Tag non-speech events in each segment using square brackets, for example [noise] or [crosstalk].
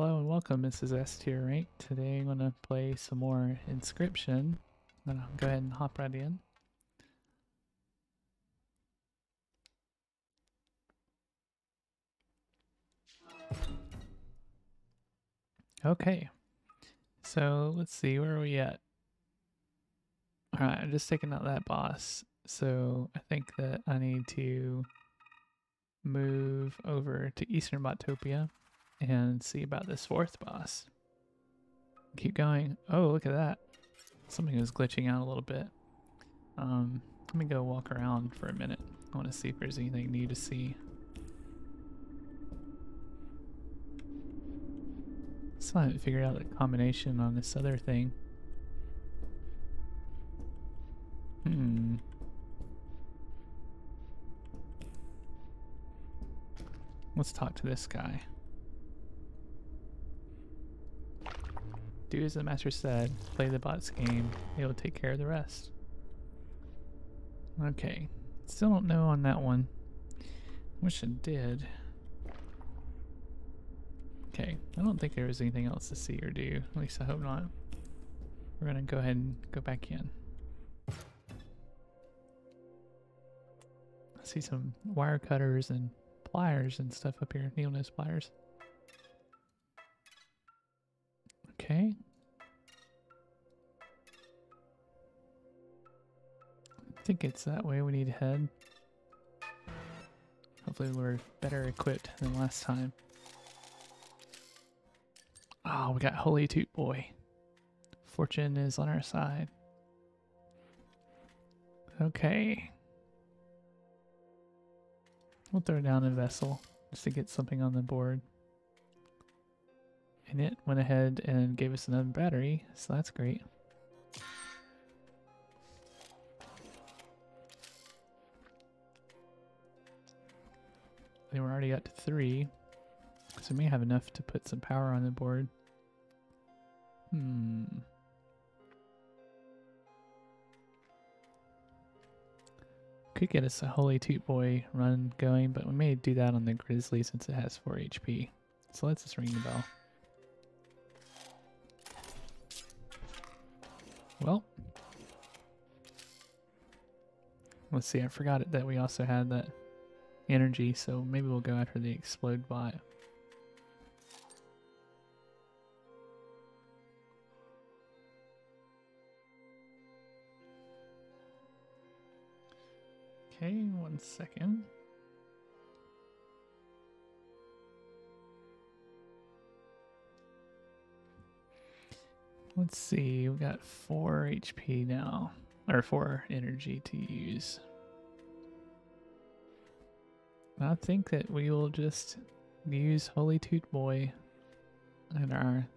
hello and welcome. Is S tier rank. Today I'm going to play some more Inscryption. I'm uh, going to go ahead and hop right in. Okay, so let's see, where are we at? Alright, I'm just taking out that boss. So I think that I need to move over to Eastern Botopia and see about this fourth boss. Keep going. Oh, look at that. Something was glitching out a little bit. Um, let me go walk around for a minute. I want to see if there's anything new to see. Still haven't figured out the combination on this other thing. Hmm. Let's talk to this guy. Do as the master said. Play the bots game. it will take care of the rest. Okay. Still don't know on that one. Wish I did. Okay. I don't think there was anything else to see or do. At least I hope not. We're gonna go ahead and go back in. I see some wire cutters and pliers and stuff up here. Needle nose pliers. Okay. I think it's that way we need to head. Hopefully we're better equipped than last time. Oh, we got Holy Toot Boy. Fortune is on our side. Okay. We'll throw down a vessel just to get something on the board. And it went ahead and gave us another battery, so that's great. Were already up to three, so we may have enough to put some power on the board. Hmm. Could get us a Holy Toot Boy run going, but we may do that on the Grizzly since it has 4 HP. So let's just ring the bell. Well, let's see. I forgot it that we also had that energy, so maybe we'll go after the explode bot. Okay, one second. Let's see, We've got 4 HP now, or 4 energy to use. I think that we will just use Holy Toot Boy in our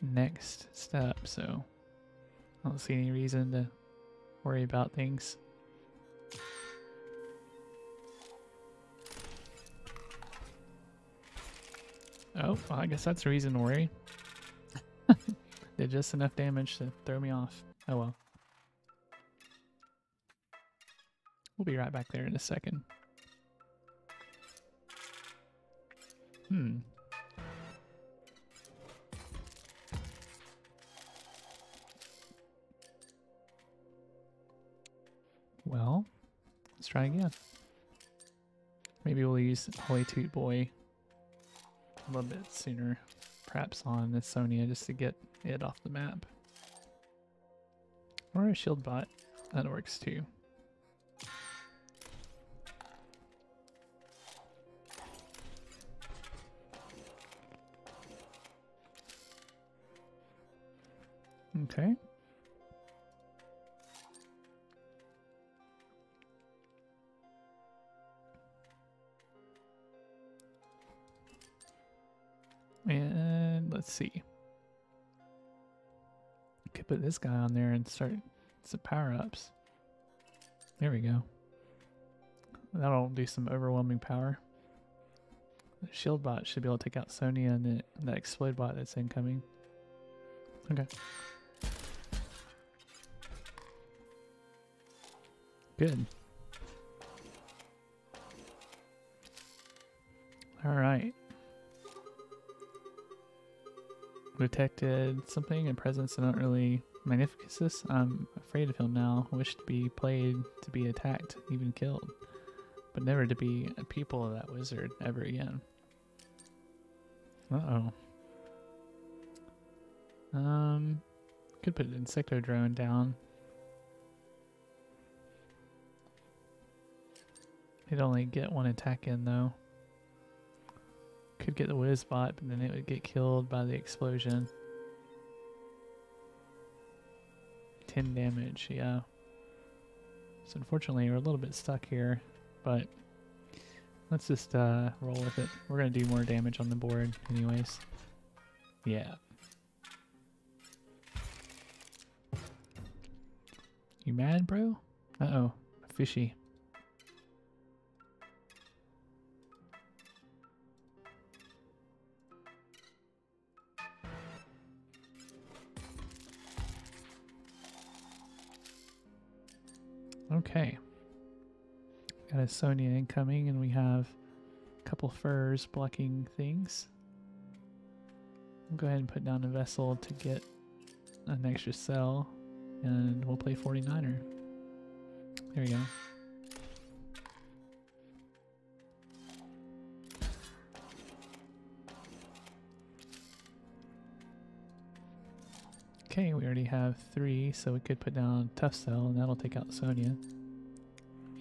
next step, so I don't see any reason to worry about things. Oh, well, I guess that's a reason to worry. [laughs] Did just enough damage to throw me off. Oh well. We'll be right back there in a second. Hmm. Well, let's try again. Maybe we'll use Holy Toot Boy a little bit sooner, perhaps on this Sonia just to get it off the map. Or a shield bot, that works too. Okay. See. Could put this guy on there and start some power ups. There we go. That'll do some overwhelming power. The shield bot should be able to take out Sonya and the, that explode bot that's incoming. Okay. Good. All right. Detected something, a presence I don't really magnificus. I'm afraid of him now. Wish to be played, to be attacked, even killed, but never to be a pupil of that wizard ever again. Uh oh. Um, could put an insecto drone down. It'd only get one attack in though. Could get the whiz bot, but then it would get killed by the explosion. 10 damage, yeah. So unfortunately we're a little bit stuck here, but let's just uh, roll with it. We're going to do more damage on the board anyways. Yeah. You mad, bro? Uh-oh. Fishy. Okay. Got a Sonia incoming, and we have a couple furs blocking things. We'll go ahead and put down a vessel to get an extra cell, and we'll play 49er. There we go. Okay, we already have three, so we could put down Tough Cell, and that'll take out Sonia.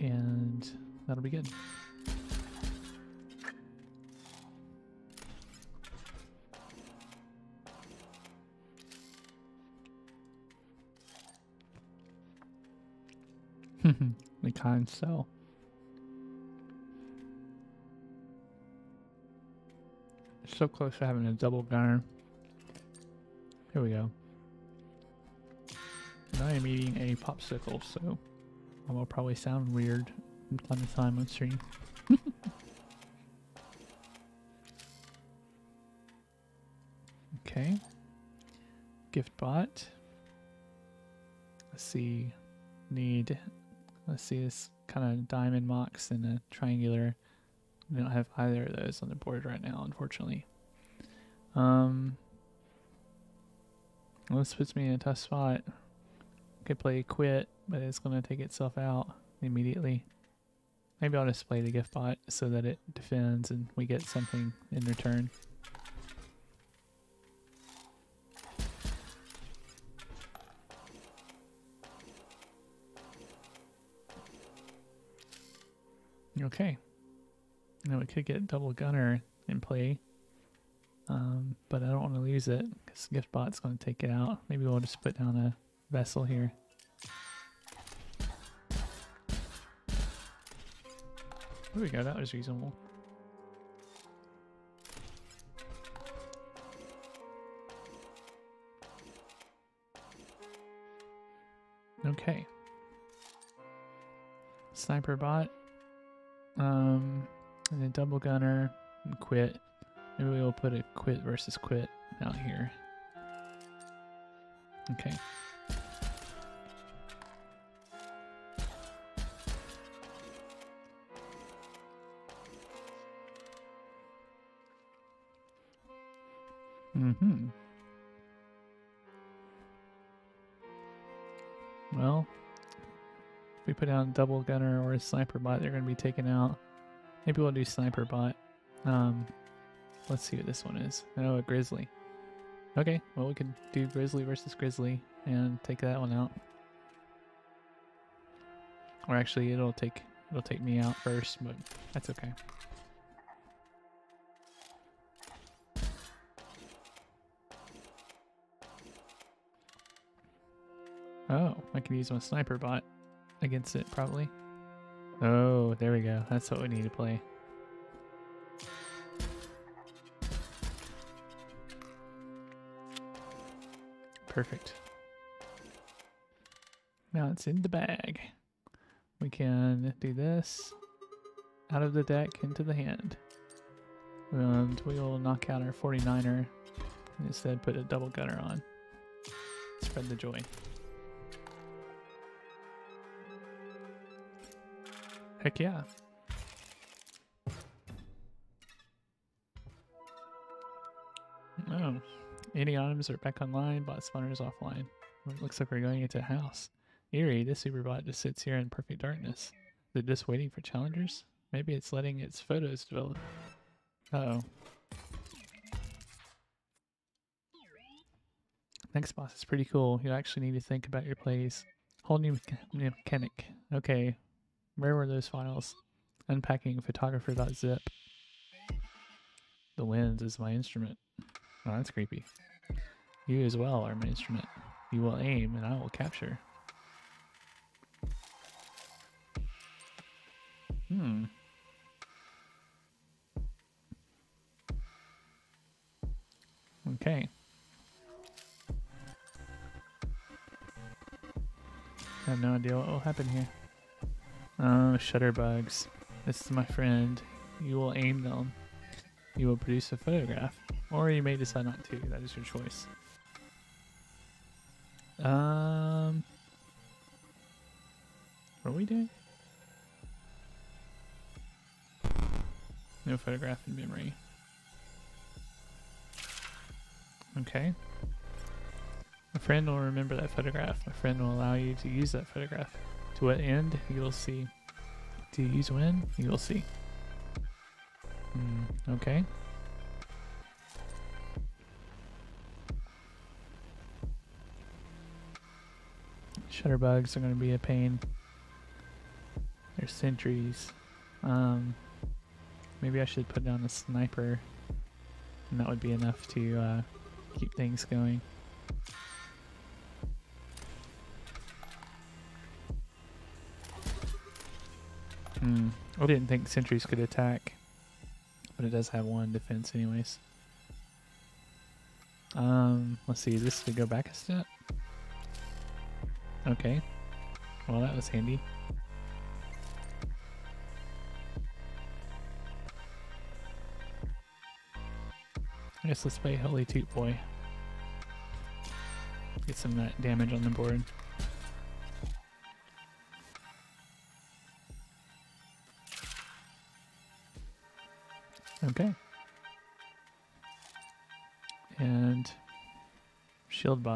And that'll be good. [laughs] the kind cell. So close to having a double gunner. Here we go. And I am eating a popsicle, so I will probably sound weird from time to time on stream. [laughs] okay. Gift bot. Let's see. Need. Let's see this kind of diamond mox and a triangular. We don't have either of those on the board right now, unfortunately. Um. Well, this puts me in a tough spot. Could play quit, but it's going to take itself out immediately. Maybe I'll just play the gift bot so that it defends and we get something in return. Okay. Now we could get double gunner in play. Um, but I don't want to lose it because gift bot's going to take it out. Maybe we'll just put down a vessel here. There we go, that was reasonable. Okay. Sniper bot. Um, and then double gunner and quit. Maybe we'll put a quit versus quit out here. Okay. Mm-hmm. Well, if we put down double gunner or a sniper bot, they're going to be taken out. Maybe we'll do sniper bot. Um, let's see what this one is. Oh, a grizzly. Okay, well we can do grizzly versus grizzly and take that one out. Or actually, it'll take it'll take me out first, but that's okay. Oh, I can use my sniper bot against it, probably. Oh, there we go. That's what we need to play. Perfect. Now it's in the bag. We can do this out of the deck into the hand. And we will knock out our 49er and instead put a double gunner on. Spread the joy. Heck yeah. Oh, any items are back online, bot is offline. It looks like we're going into a house. Eerie, this superbot just sits here in perfect darkness. Is it just waiting for challengers? Maybe it's letting its photos develop. Uh oh. Next boss is pretty cool. You actually need to think about your plays. Whole new new mechanic. Okay. Where were those files? Unpacking photographer.zip. The lens is my instrument. Oh, that's creepy. You as well are my instrument. You will aim and I will capture. Hmm. Okay. I have no idea what will happen here. Oh, shutter bugs. This is my friend. You will aim them. You will produce a photograph. Or you may decide not to. That is your choice. Um, what are we doing? No photograph in memory. Okay. My friend will remember that photograph. My friend will allow you to use that photograph. To what end? You'll see. To use when? You'll see. Hmm, okay. Shutterbugs are going to be a pain. There's sentries. Um, maybe I should put down a sniper, and that would be enough to uh, keep things going. I didn't think sentries could attack, but it does have one defense, anyways. Um, let's see. Is this to go back a step? Okay. Well, that was handy. I guess let's play Holy Toot Boy. Get some damage on the board.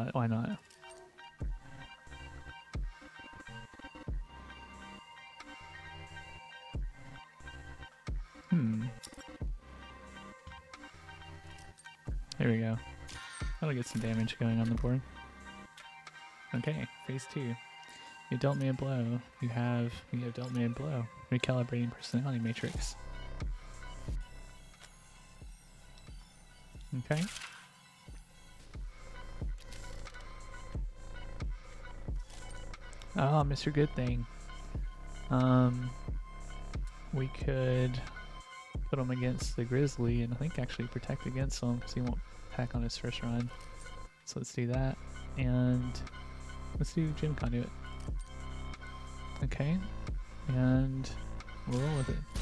Bot, why not? Hmm. There we go. That'll get some damage going on the board. Okay, phase two. You dealt me a blow. You have you have dealt me a blow. Recalibrating personality matrix. Okay. Oh, Mr. Good Thing. Um, we could put him against the Grizzly and I think actually protect against him so he won't pack on his first run. So let's do that. And let's do Gym Conduit. Okay. And we'll roll with it.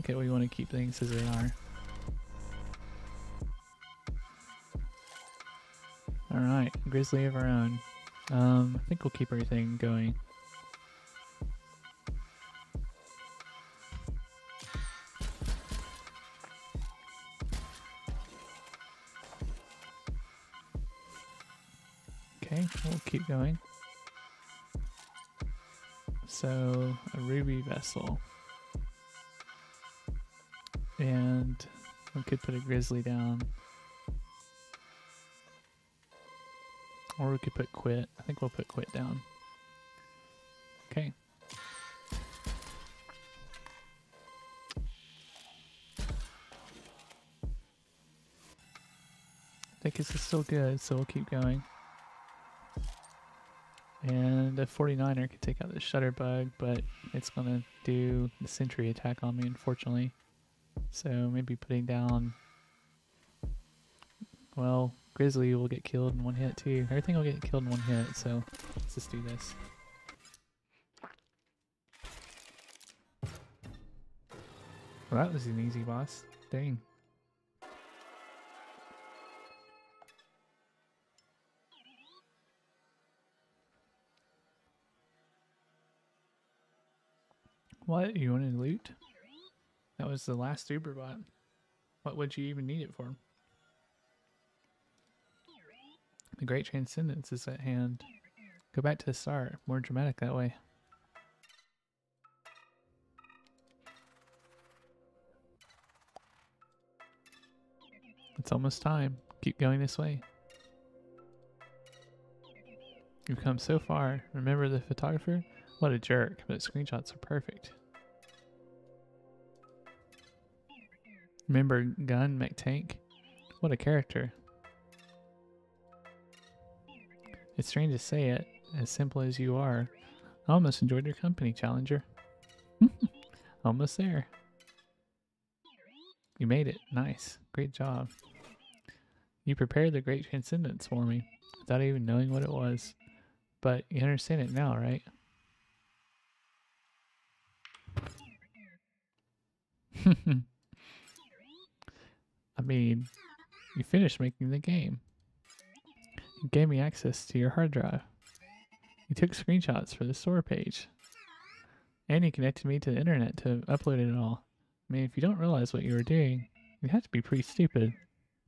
Think we want to keep things as they are. Alright, Grizzly of our own. Um, I think we'll keep everything going. Okay, we'll keep going. So, a ruby vessel. And we could put a grizzly down. Or we could put quit. I think we'll put quit down. Okay. I think this is still good, so we'll keep going. And a 49er could take out the Shutterbug, but it's to do the Sentry attack on me, unfortunately. So maybe putting down... Well, Grizzly will get killed in one hit too. Everything will get killed in one hit, so let's just do this. Well, that was an easy boss. Dang. What? You wanted loot? That was the last Uber bot. What would you even need it for? The Great Transcendence is at hand. Go back to the start. More dramatic that way. It's almost time. Keep going this way. You've come so far. Remember the photographer? What a jerk, but screenshots are perfect. Remember Gun McTank? What a character. It's strange to say it, as simple as you are. I almost enjoyed your company, Challenger. [laughs] almost there. You made it. Nice. Great job. You prepared the Great Transcendence for me without even knowing what it was. But you understand it now, right? [laughs] Mean, you finished making the game. You gave me access to your hard drive. You took screenshots for the store page. And you connected me to the internet to upload it all. I mean, if you don't realize what you were doing, you have to be pretty stupid.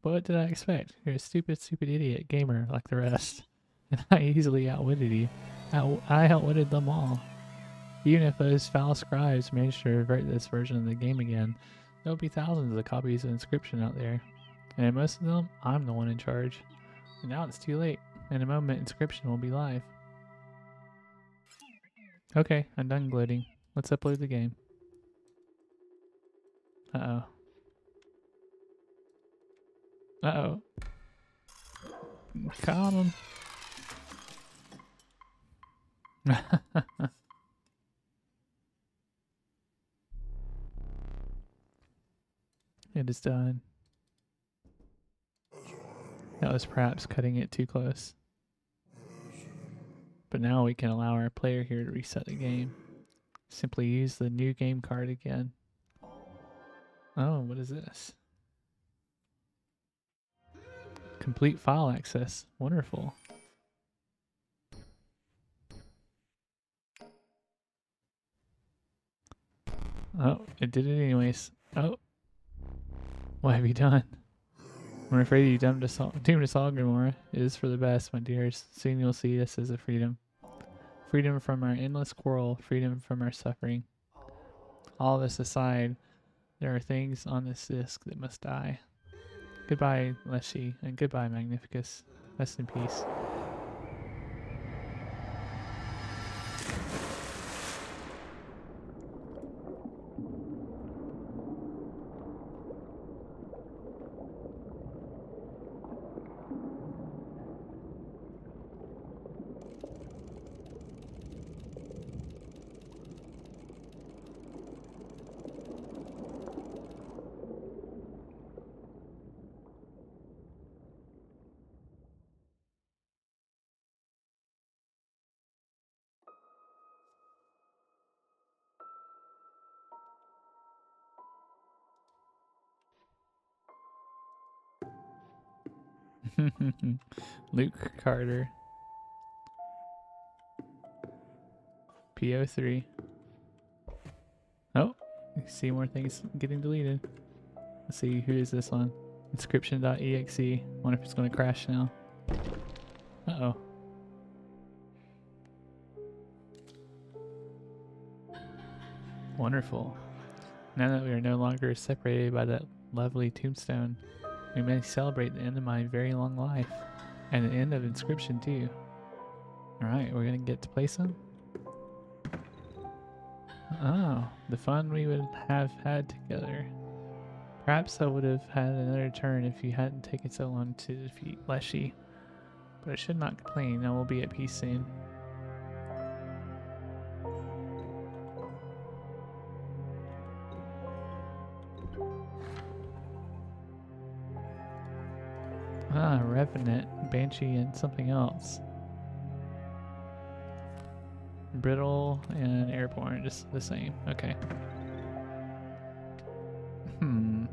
But what did I expect? You're a stupid, stupid idiot gamer like the rest. [laughs] And I easily outwitted you. I outwitted them all. Even if those foul scribes managed to revert this version of the game again, there'll be thousands of copies of Inscryption out there. And in most of them, I'm the one in charge. And now it's too late. In a moment, Inscryption will be live. Okay, I'm done gloating. Let's upload the game. Uh-oh. Uh-oh. Caught him. [laughs] it is done. That was perhaps cutting it too close. But now we can allow our player here to reset the game. Simply use the new game card again. Oh, what is this? Complete file access. Wonderful. Oh, it did it anyways. Oh. What have you done? I'm afraid you doomed us all, doomed us all, Grimora. It is for the best, my dears. Soon you'll see us as a freedom. Freedom from our endless quarrel, freedom from our suffering. All this aside, there are things on this disc that must die. Goodbye, Leshy, and goodbye, Magnificus. Rest in peace. [laughs] Luke Carder. PO3. Oh, see more things getting deleted. Let's see, who is this one? Inscryption.exe. Wonder if it's going to crash now. Uh-oh. Wonderful. Now that we are no longer separated by that lovely tombstone, we may celebrate the end of my very long life. And the end of Inscryption too. Alright, we're gonna get to play some? Oh, the fun we would have had together. Perhaps I would have had another turn if you hadn't taken so long to defeat Leshy. But I should not complain, I will be at peace soon. Revenant, Banshee, and something else. Brittle and Airborne, just the same. Okay. Hmm.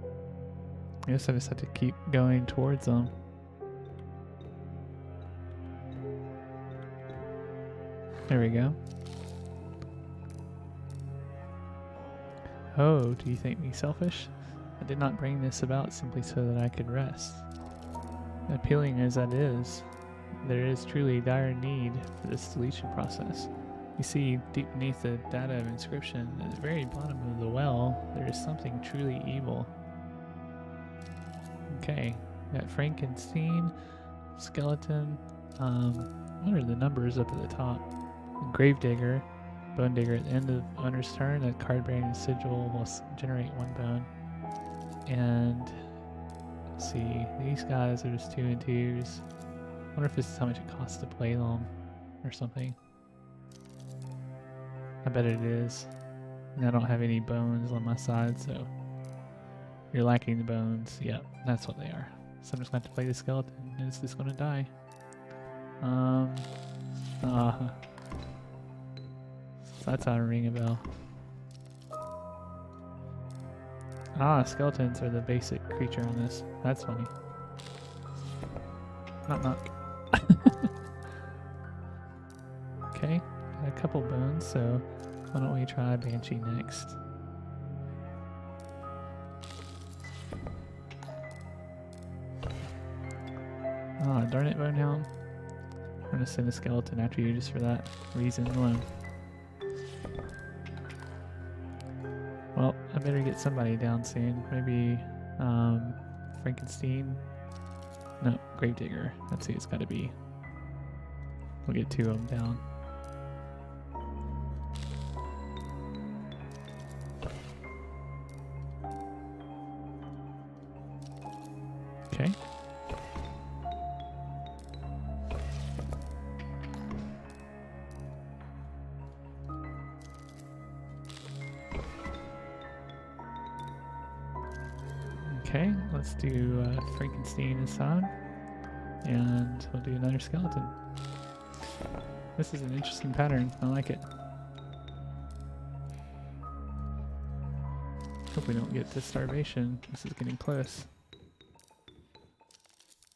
I guess I just have to keep going towards them. There we go. Oh, do you think me selfish? I did not bring this about simply so that I could rest. Appealing as that is, there is truly dire need for this deletion process. You see, deep beneath the data of Inscryption, at the very bottom of the well, there is something truly evil. Okay, got Frankenstein, skeleton, um, what are the numbers up at the top? Gravedigger, Bone Digger at the end of owner's turn, a card bearing sigil will generate one bone. And see, these guys are just two and twos. I wonder if this is how much it costs to play them or something. I bet it is. And I don't have any bones on my side, so you're lacking the bones. Yep, that's what they are. So I'm just going to have to play the skeleton and it's just going to die. Um, uh, that's how I ring a bell. Ah, skeletons are the basic creature on this. That's funny. Knock knock. [laughs] okay, got a couple bones, so why don't we try Banshee next? Ah, darn it, Bonehound. I'm gonna send a skeleton after you just for that reason alone. I better get somebody down soon. Maybe um, Frankenstein. No, Gravedigger. That's who it's got to be. We'll get two of them down. Frankenstein inside, and we'll do another skeleton. This is an interesting pattern. I like it. Hope we don't get to starvation. This is getting close.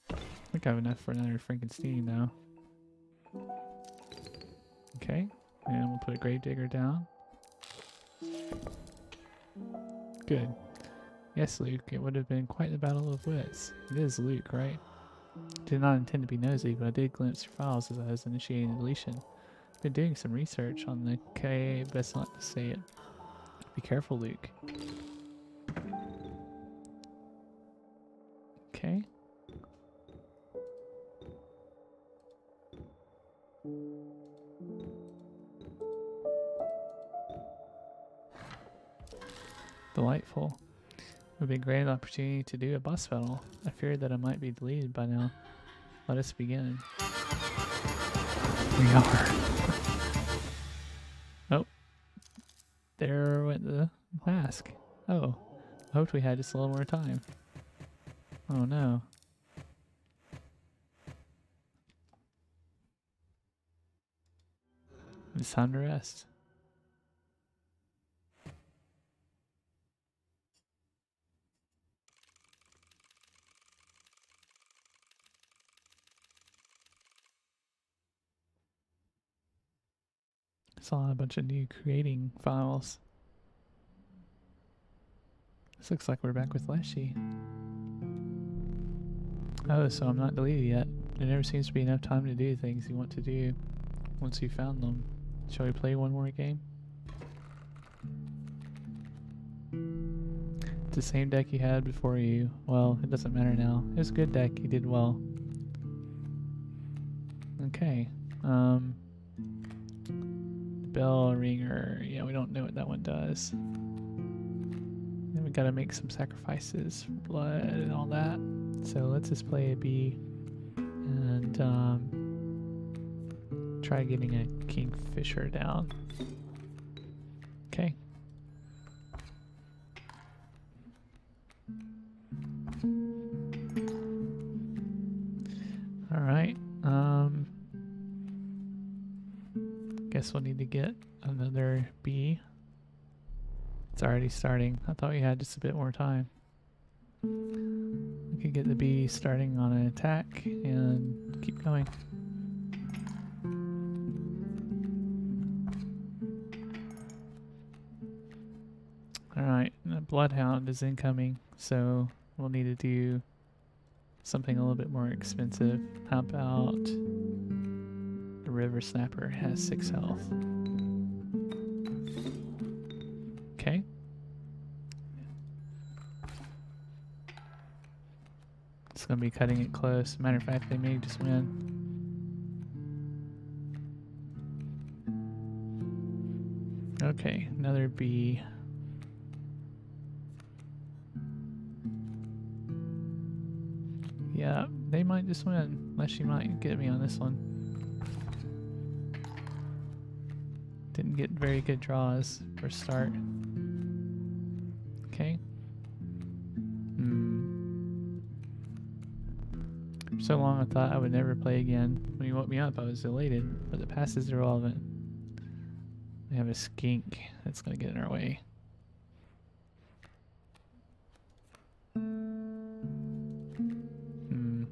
I think I have enough for another Frankenstein now. Okay, and we'll put a Gravedigger down. Good. Yes, Luke, it would have been quite the battle of wits. It is Luke, right? Did not intend to be nosy, but I did glimpse your files as I was initiating deletion. Been doing some research on the K, best not to say it. Be careful, Luke. Okay. Delightful. It would be a great opportunity to do a boss battle. I feared that I might be deleted by now. Let us begin. We are. [laughs] oh. There went the mask. Oh. I hoped we had just a little more time. Oh no. It's time to rest. Saw a bunch of new creating files. This looks like we're back with Leshy. Oh, so I'm not deleted yet. There never seems to be enough time to do things you want to do once you found them. Shall we play one more game? It's the same deck you had before you. Well, it doesn't matter now. It was a good deck. You did well. Okay. Um, bell ringer. Yeah, we don't know what that one does. Then we gotta make some sacrifices blood and all that. So let's just play a B and um, try getting a kingfisher down. Okay. All right. Um, guess we'll need to get another B. It's already starting. I thought we had just a bit more time. We could get the B starting on an attack and keep going. Alright. The Bloodhound is incoming, so we'll need to do something a little bit more expensive. How about River Snapper has 6 health. Okay. It's going to be cutting it close. Matter of fact, they may just win. Okay, another B. Yeah, they might just win, unless she might get me on this one. Didn't get very good draws for start. Okay. Hmm. For so long I thought I would never play again. When you woke me up I was elated, but the past is irrelevant. We have a skink that's gonna get in our way. Hmm,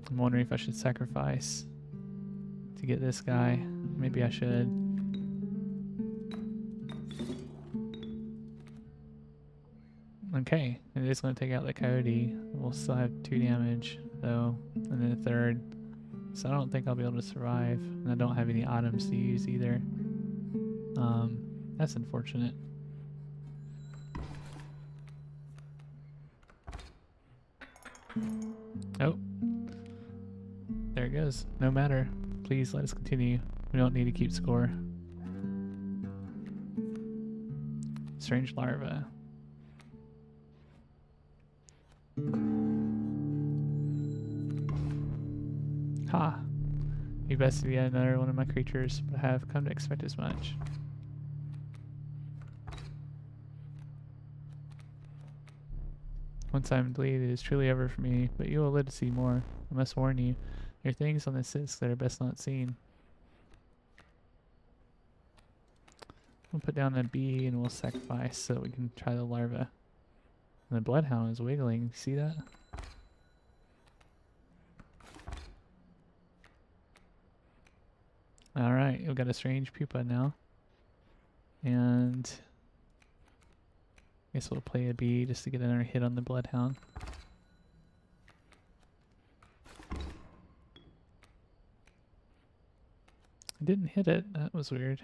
I'm wondering if I should sacrifice to get this guy. Maybe I should. Okay, it is going to take out the coyote. We'll still have two damage, though, and then a third. So I don't think I'll be able to survive. And I don't have any items to use either. Um, that's unfortunate. Oh. There it goes. No matter. Please let us continue. We don't need to keep score. Strange larva. Ha! You bested yet another one of my creatures, but I have come to expect as much. Once I am deleted, it is truly over for me, but you will live to see more. I must warn you, there are things on this disc that are best not seen. We'll put down a bee and we'll sacrifice so we can try the larva. And the bloodhound is wiggling. See that? Alright, we've got a strange pupa now. And I guess we'll play a bee just to get another hit on the bloodhound. I didn't hit it. That was weird.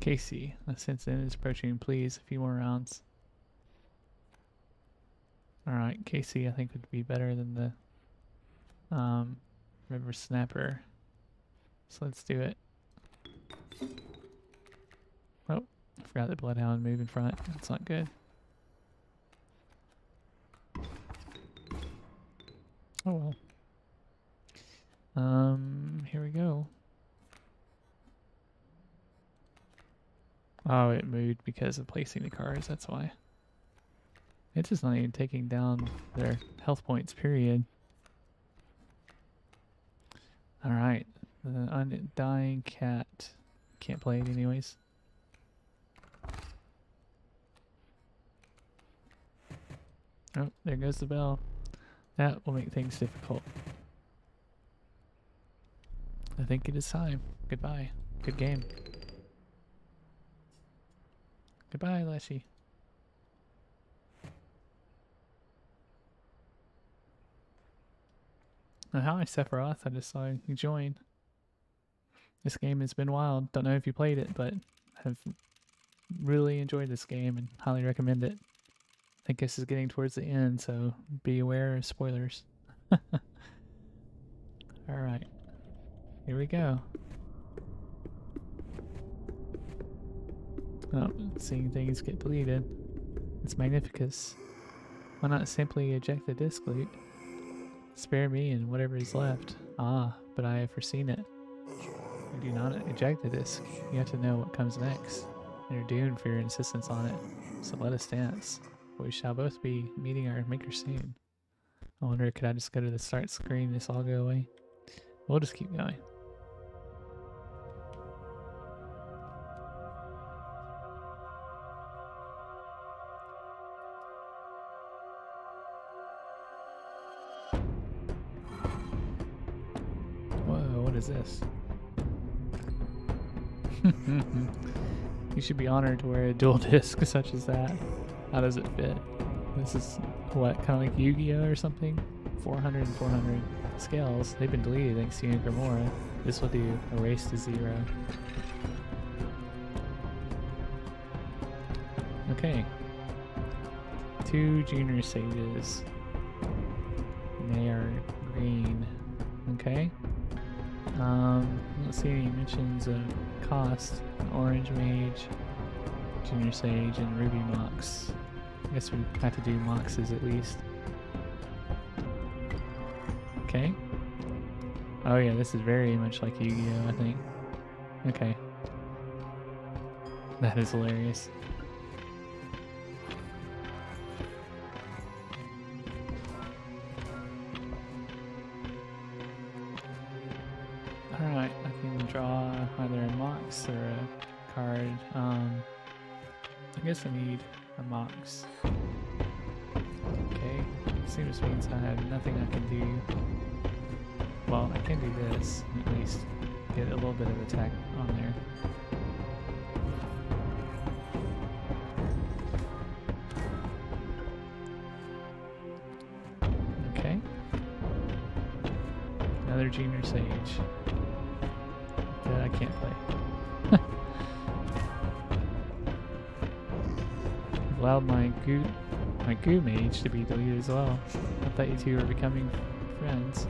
Casey, the sense is approaching. Please, a few more rounds. Alright, Casey I think would be better than the um, River Snapper. So let's do it. Oh, I forgot the Bloodhound move in front. That's not good. Oh well. Um, here we go. Oh, it moved because of placing the cards, that's why. It's just not even taking down their health points, period. Alright, the undying cat. Can't play it anyways. Oh, there goes the bell. That will make things difficult. I think it is time. Goodbye. Good game. Goodbye, Leshy. Oh, hi, Sephiroth. I just saw you join. This game has been wild. Don't know if you played it, but I've really enjoyed this game and highly recommend it. I think this is getting towards the end, so be aware of spoilers. [laughs] Alright. Here we go. Oh, seeing things get deleted. It's Magnificus. Why not simply eject the disc loot? Spare me and whatever is left. Ah, but I have foreseen it. You do not eject the disc. You have to know what comes next. And you're doomed for your insistence on it. So let us dance. We shall both be meeting our maker soon. I wonder, could I just go to the start screen this all go away? We'll just keep going. Should be honored to wear a dual [laughs] disc such as that. How does it fit? This is what, kind of like Yu-Gi-Oh or something? 400 and 400 scales. They've been deleted thanks to Grimora. This will do erase to zero. Okay. Two junior sages. And they are green. Okay. Um, let's see any mentions of cost. An orange mage, junior sage, and ruby mox. I guess we have to do moxes at least. Okay. Oh yeah, this is very much like Yu-Gi-Oh! I think. Okay. That is hilarious. Another junior sage that I can't play. [laughs] Allowed my goo my goo mage to be deleted as well. I thought you two were becoming friends.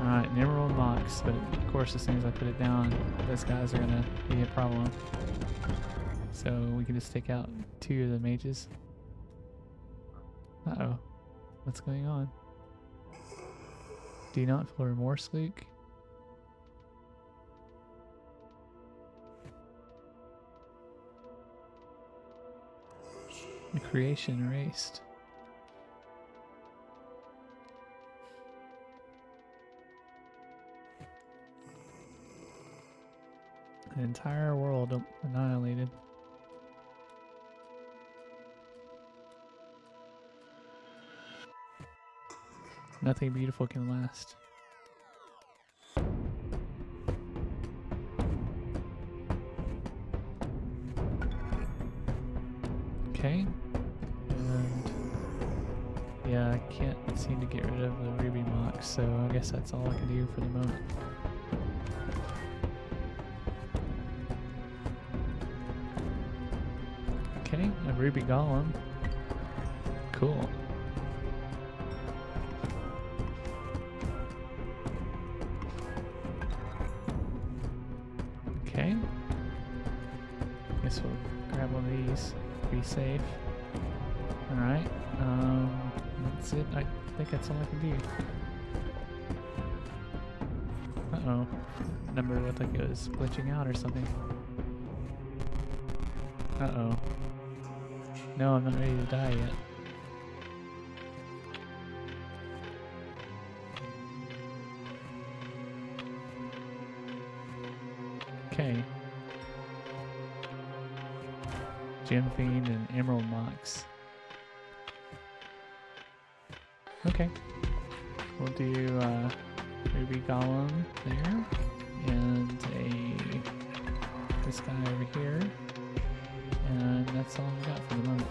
Alright, an emerald mox, but of course as soon as I put it down, those guys are gonna be a problem. So we can just take out two of the mages. Uh oh. What's going on? Do you not feel remorse, Luke? The creation erased. The entire world annihilated. Nothing beautiful can last. Okay. And yeah, I can't seem to get rid of the ruby mox, so I guess that's all I can do for the moment. Okay, a ruby golem. Cool. These. Be safe. Alright. Um that's it. I think that's all I can do. Uh-oh. Number looked like it was glitching out or something. Uh-oh. No, I'm not ready to die yet. Gem Fiend and Emerald Mox. Okay. We'll do uh, Ruby Golem there, and a this guy over here, and that's all we got for the moment.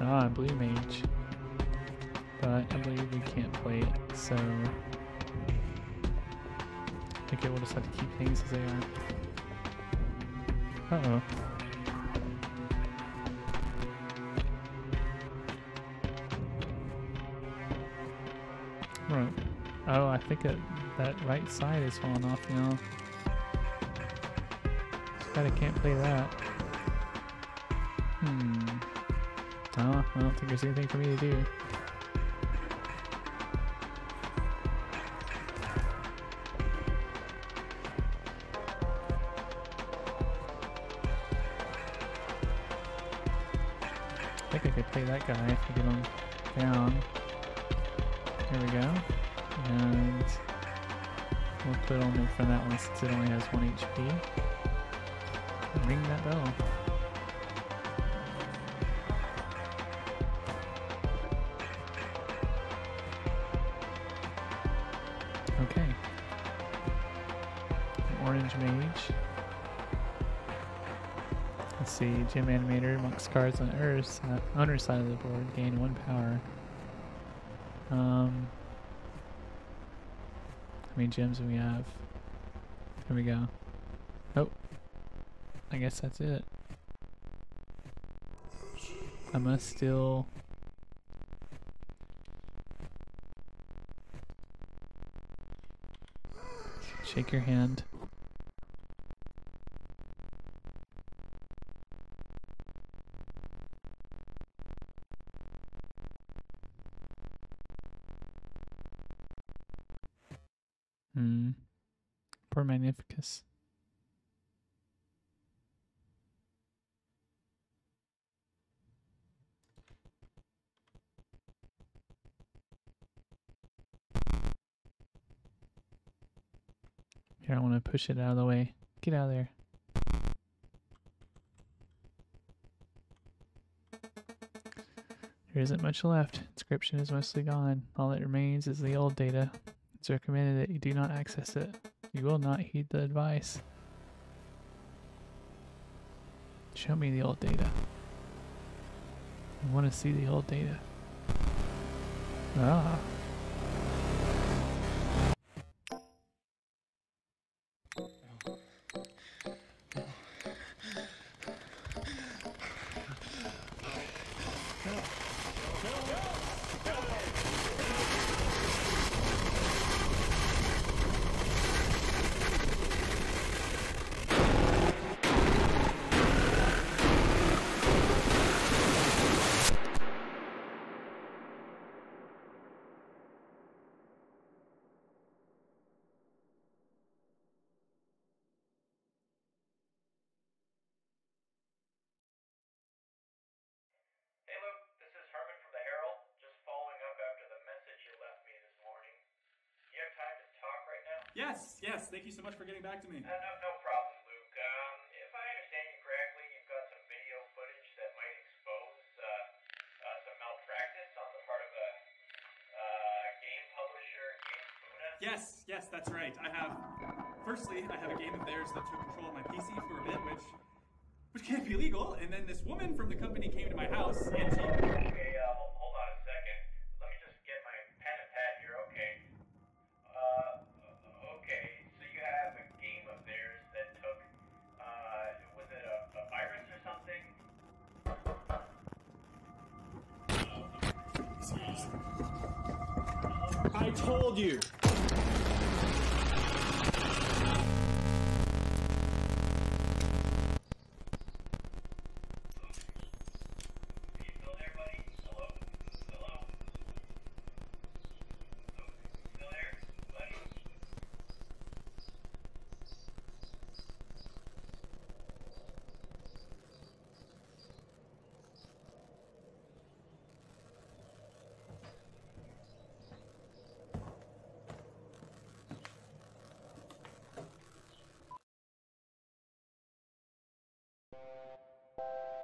Ah, Blue Mage. Right side is falling off now. Bet I can't play that. Hmm. Oh, I don't think there's anything for me to do. I think I could play that guy if I get him down. There we go. And We'll put it only for that one since it only has 1 HP. Ring that bell. Okay. Orange mage. Let's see, Gem Animator Amongst cards on Earth's on side of the board, gain one power. Um, many gems do we have? Here we go. Oh, I guess that's it. I must still shake your hand. Hmm. Poor Magnificus. Here, I want to push it out of the way. Get out of there. There isn't much left. Inscryption is mostly gone. All that remains is the old data. It's recommended that you do not access it. You will not heed the advice. Show me the old data. I want to see the old data. Ah. Back to me. Uh, no, no problem, Luke. Um, if I understand you correctly, you've got some video footage that might expose uh, uh, some malpractice on the part of a uh, game publisher, Game. Yes, yes, that's right. I have. Firstly, I have a game of theirs that took control of my PC for a bit, which which can't be legal. And then this woman from the company came to my house, and she. You. you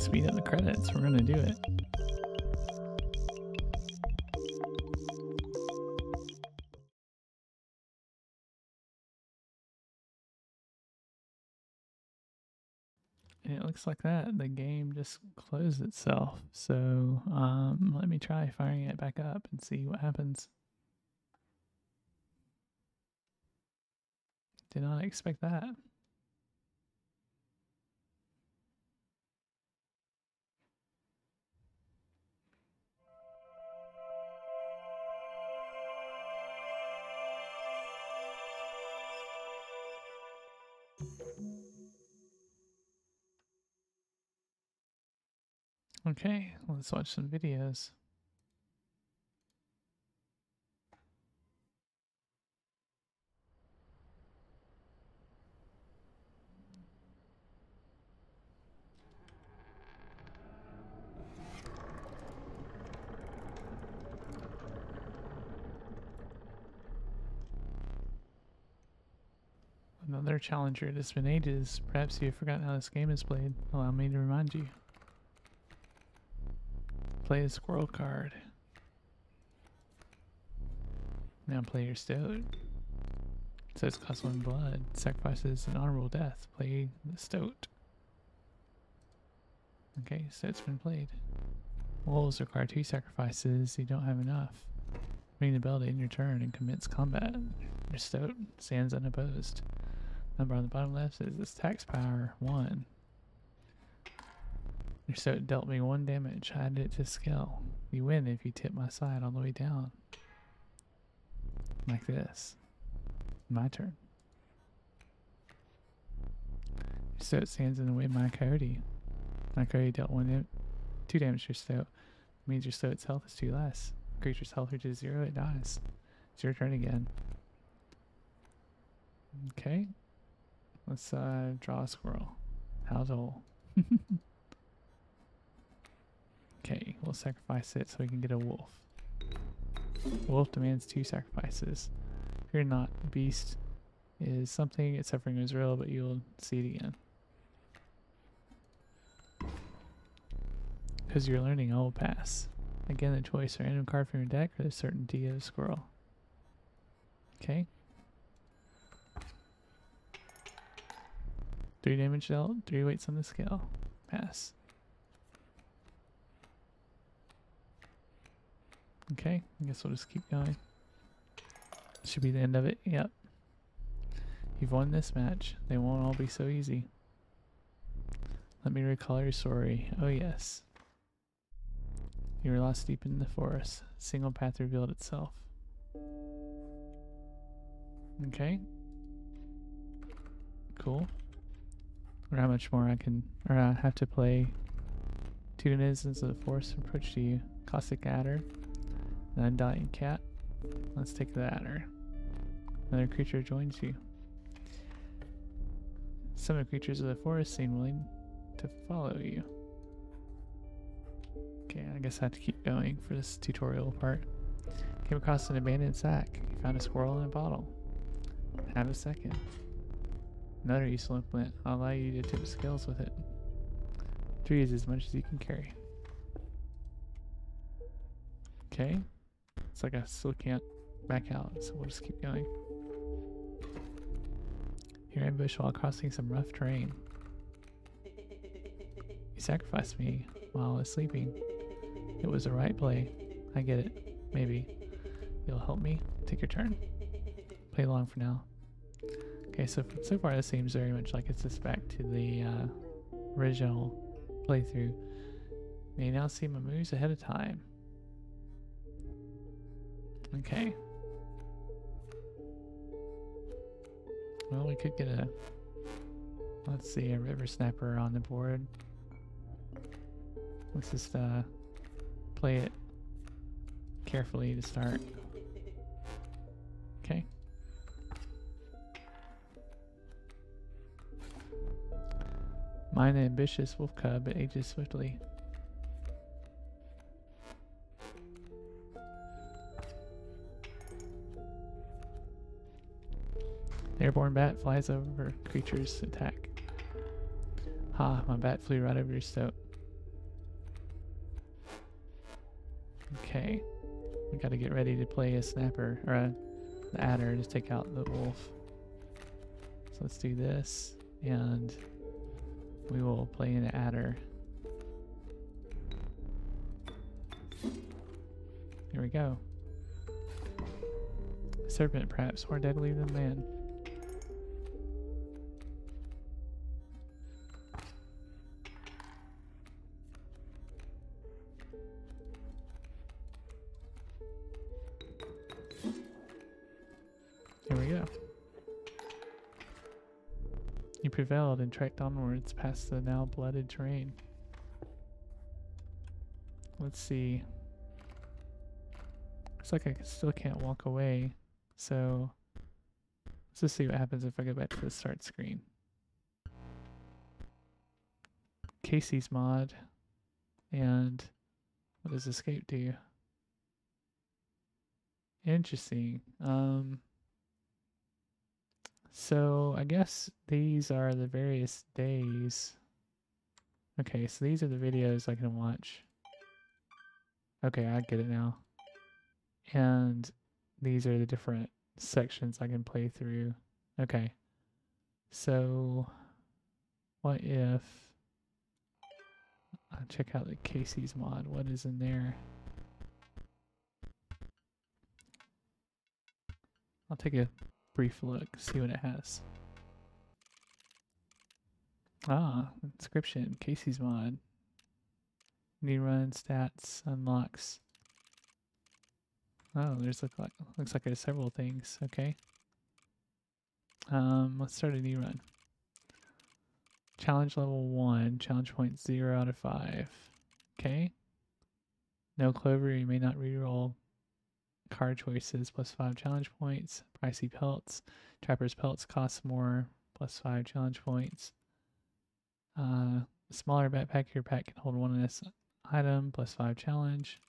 speed up the credits. We're gonna do it. And it looks like that. The game just closed itself. So um, let me try firing it back up and see what happens. Did not expect that. Okay, let's watch some videos. Another challenger. It has been ages. Perhaps you have forgotten how this game is played. Allow me to remind you. Play the squirrel card. Now play your stoat. Says cost one blood. Sacrifices an honorable death. Play the stoat. Okay, so it's been played. Wolves require two sacrifices. You don't have enough. Ring the bell to end your turn and commence combat. Your stoat stands unopposed. Number on the bottom left says this tax power one. [laughs] Your stoat dealt me one damage. I added it to skill. You win if you tip my side all the way down. Like this. My turn. Your stoat stands in the way of my coyote. My coyote dealt one dam two damage to your stoat. It means your stoat's health is two less. Creature's health reaches zero, it dies. It's your turn again. Okay. Let's uh, draw a squirrel. How's all? [laughs] okay, we'll sacrifice it so we can get a wolf. Wolf demands two sacrifices. Fear not, beast is something, its suffering is real, but you'll see it again. Because you're learning, I will pass. Again, the choice, random card from your deck or the certainty of a squirrel. Okay. Three damage dealt, three weights on the scale. Pass. Okay, I guess we'll just keep going. Should be the end of it. Yep. You've won this match. They won't all be so easy. Let me recall your story. Oh, yes. You were lost deep in the forest. A single path revealed itself. Okay. Cool. Or how much more I can, or I have to play two denizens of the forest approach to you. Caustic adder, an undying cat. Let's take the adder. Another creature joins you. Some of the creatures of the forest seem willing to follow you. Okay, I guess I have to keep going for this tutorial part. Came across an abandoned sack. You found a squirrel in a bottle. Have a second. Another useful implement. I'll allow you to tip skills with it. Three is as much as you can carry. Okay. It's like I still can't back out, so we'll just keep going. Your ambush while crossing some rough terrain. You sacrificed me while I was sleeping. It was the right play. I get it. Maybe. You'll help me? Take your turn. Play along for now. Okay, so so far this seems very much like it's just back to the uh, original playthrough. May now see my moves ahead of time. Okay. Well, we could get a, let's see, a river snapper on the board. Let's just uh, play it carefully to start. Okay. Mine ambitious wolf cub, ages swiftly. airborne bat flies over creatures attack. Ha, my bat flew right over your stoat. Okay. We gotta get ready to play a snapper, or a, an adder to take out the wolf. So let's do this, and we will play an adder. Here we go. Serpent, perhaps, more deadly than man. Prevailed and trekked onwards past the now blooded terrain. Let's see. Looks like I still can't walk away. So let's just see what happens if I go back to the start screen. Kaycee's mod. And what does escape do? Interesting. Um so I guess these are the various days. Okay, so these are the videos I can watch. Okay, I get it now. And these are the different sections I can play through. Okay. So what if I check out the Kaycee's mod? What is in there? I'll take a brief look, see what it has. Ah, Inscryption, Kaycee's mod. New run stats unlocks. Oh, there's look like looks like there's several things. Okay. Um, let's start a new run. Challenge level one, challenge point zero out of five. Okay. No clover, you may not reroll card choices plus five challenge points. Pricey pelts. Trapper's pelts cost more plus five challenge points. Uh, smaller backpack, your pack can hold one this item plus five challenge.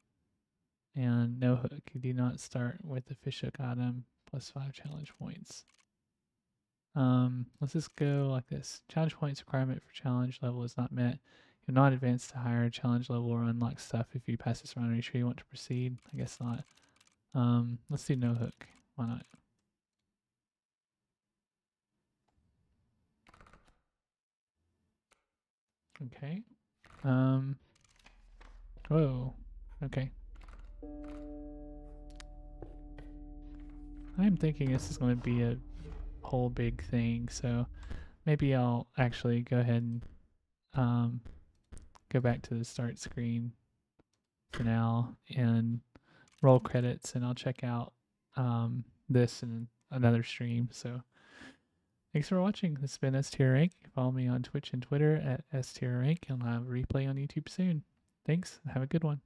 And no hook. You do not start with the fish hook item plus five challenge points. Um, let's just go like this. Challenge points requirement for challenge level is not met. You'll not advance to higher challenge level or unlock stuff if you pass this round. Are you sure you want to proceed? I guess not. Um, let's do no hook. Why not? Okay. Um. Whoa. Okay. I'm thinking this is going to be a whole big thing, so maybe I'll actually go ahead and um, go back to the start screen for now and roll credits, and I'll check out um, this and another stream. So thanks for watching. This has been S-Tier Rank. Follow me on Twitch and Twitter at S-Tier Rank, and I'll have a replay on YouTube soon. Thanks. Have a good one.